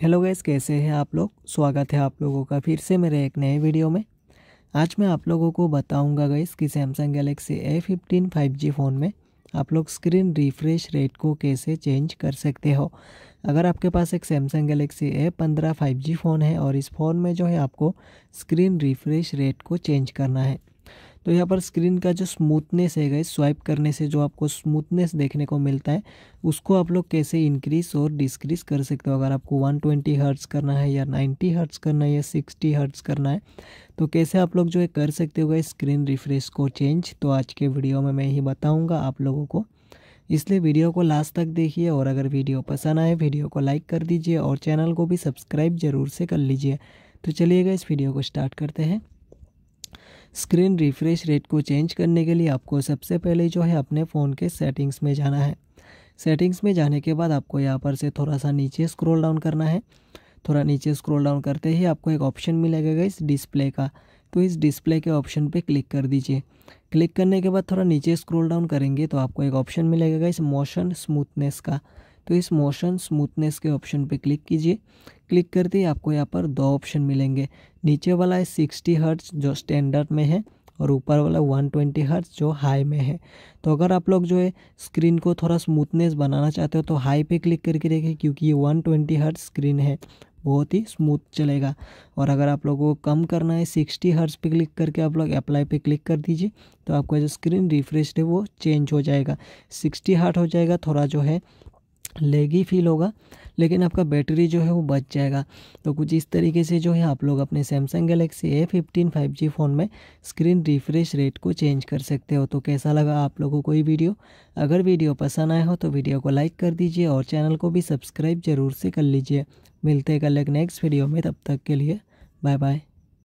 Hello guys कैसे हैं आप लोग? स्वागत है आप लोगों का फिर से मेरे एक नए वीडियो में। आज मैं आप लोगों को बताऊँगा गैस कि Samsung Galaxy A fifteen five G phone में आप लोग स्क्रीन रिफ्रेश रेट को कैसे चेंज कर सकते हो। अगर आपके पास एक सैमसंग गैलेक्सी ए पंद्रह फाइव जी फ़ोन है और इस फ़ोन में जो है आपको स्क्रीन रिफ्रेश रेट को चेंज करना है। तो यहाँ पर स्क्रीन का जो स्मूथनेस है गई स्वाइप करने से जो आपको स्मूथनेस देखने को मिलता है, उसको आप लोग कैसे इंक्रीज और डिस्क्रीज कर सकते हो? अगर आपको 120 ट्वेंटी हर्ट्स करना है या 90 हर्ट्स करना है या 60 हर्ट्स करना है तो कैसे आप लोग जो है कर सकते हो गए स्क्रीन रिफ्रेश को चेंज तो आज के वीडियो में मैं ही बताऊँगा आप लोगों को। इसलिए वीडियो को लास्ट तक देखिए और अगर वीडियो पसंद आए वीडियो को लाइक कर दीजिए और चैनल को भी सब्सक्राइब ज़रूर से कर लीजिए। तो चलिएगा इस वीडियो को स्टार्ट करते हैं। स्क्रीन रिफ्रेश रेट को चेंज करने के लिए आपको सबसे पहले जो है अपने फ़ोन के सेटिंग्स में जाना है। सेटिंग्स में जाने के बाद आपको यहाँ पर से थोड़ा सा नीचे स्क्रॉल डाउन करना है। थोड़ा नीचे स्क्रॉल डाउन करते ही आपको एक ऑप्शन मिलेगा इस डिस्प्ले का। तो इस डिस्प्ले के ऑप्शन पे क्लिक कर दीजिए। क्लिक करने के बाद थोड़ा नीचे स्क्रॉल डाउन करेंगे तो आपको एक ऑप्शन मिलेगा इस मोशन स्मूथनेस का। तो इस मोशन स्मूथनेस के ऑप्शन पे क्लिक कीजिए। क्लिक करते ही आपको यहाँ पर दो ऑप्शन मिलेंगे। नीचे वाला है सिक्सटी हर्ट्स जो स्टैंडर्ड में है, और ऊपर वाला वन ट्वेंटी हर्ट्स जो हाई में है। तो अगर आप लोग जो है, स्क्रीन को थोड़ा स्मूथनेस बनाना चाहते हो तो हाई पे क्लिक करके रखिए क्योंकि ये वन ट्वेंटी हर्ट्स स्क्रीन है, बहुत ही स्मूथ चलेगा। और अगर आप लोगों को कम करना है, सिक्सटी हर्ट्स पे क्लिक करके आप लोग अप्लाई पे क्लिक कर दीजिए तो आपका जो स्क्रीन रिफ्रेश है, वो चेंज हो जाएगा। सिक्सटी हर्ट हो जाएगा, थोड़ा जो है लेगी फील होगा, लेकिन आपका बैटरी जो है वो बच जाएगा। तो कुछ इस तरीके से जो है आप लोग अपने Samsung Galaxy A fifteen five G phone में स्क्रीन रिफ्रेश रेट को चेंज कर सकते हो। तो कैसा लगा आप लोगों को ये वीडियो अगर वीडियो पसंद आया हो तो वीडियो को लाइक कर दीजिए और चैनल को भी सब्सक्राइब ज़रूर से कर लीजिए। मिलते कल एक नेक्स्ट वीडियो में, तब तक के लिए बाय बाय